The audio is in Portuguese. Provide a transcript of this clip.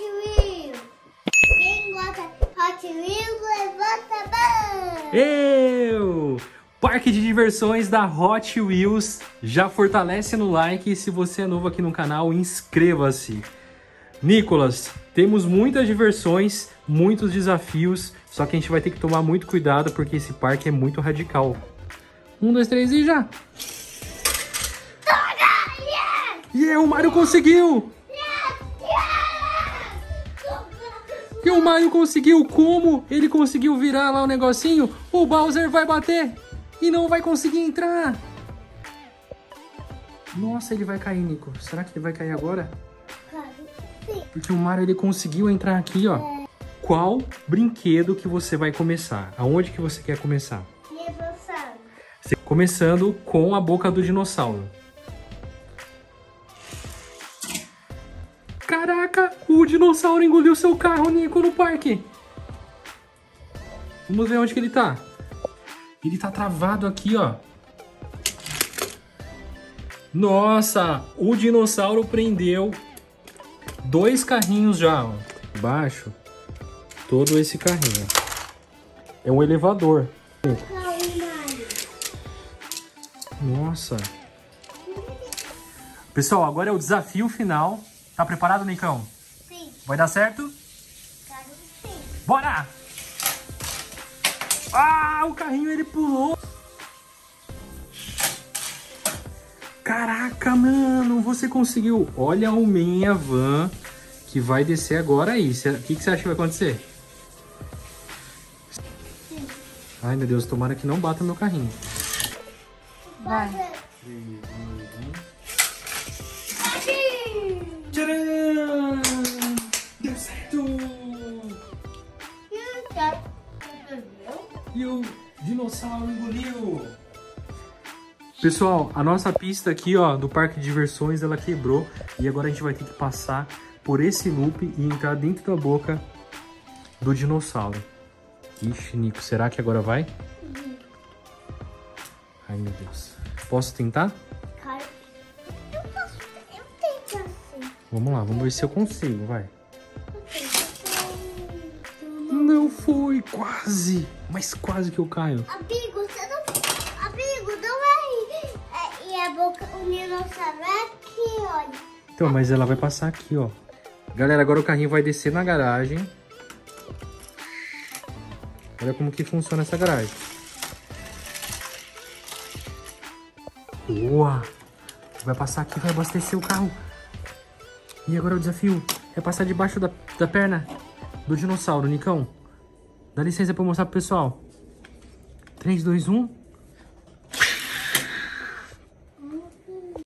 Hot Wheels. Quem gosta de Hot Wheels, levanta a mão. Eu! Parque de diversões da Hot Wheels. Já fortalece no like e se você é novo aqui no canal, inscreva-se. Nicolas, temos muitas diversões, muitos desafios, só que a gente vai ter que tomar muito cuidado porque esse parque é muito radical. Um, dois, três e já! E yeah, o Mario conseguiu! E o Mario conseguiu como? Ele conseguiu virar lá o negocinho? O Bowser vai bater e não vai conseguir entrar. Nossa, ele vai cair, Nico. Será que ele vai cair agora? Porque o Mario ele conseguiu entrar aqui, ó. Qual brinquedo que você vai começar? Aonde que você quer começar? Dinossauro. Começando com a boca do dinossauro. Caraca, o dinossauro engoliu seu carro, Nico, no parque. Vamos ver onde que ele tá. Ele tá travado aqui, ó. Nossa, o dinossauro prendeu dois carrinhos já, ó. Embaixo, todo esse carrinho. É um elevador. Nossa. Pessoal, agora é o desafio final. Tá preparado, Nicão? Sim. Vai dar certo? Quero sim. Bora! Ah, o carrinho ele pulou. Caraca, mano, você conseguiu. Olha o minha van que vai descer agora aí. O que, que você acha que vai acontecer? Ai, meu Deus, tomara que não bata meu carrinho. Vai. Tcharam! Deu certo! E o dinossauro engoliu. Pessoal, a nossa pista aqui, ó, do parque de diversões, ela quebrou. E agora a gente vai ter que passar por esse loop e entrar dentro da boca do dinossauro. Ixi, Nico, será que agora vai? Ai, meu Deus. Posso tentar? Cara, Vamos lá, vamos ver se eu consigo, vai. Não foi, quase. Mas quase que eu caio. Amigo, você não. Amigo, não é e a boca, o dinossauro é aqui, olha. Então, mas ela vai passar aqui, ó. Galera, agora o carrinho vai descer na garagem. Olha como que funciona essa garagem. Boa! Vai passar aqui, vai abastecer o carro. E agora o desafio é passar debaixo da, da perna do dinossauro, Nicão. Dá licença pra eu mostrar pro pessoal. 3, 2, 1.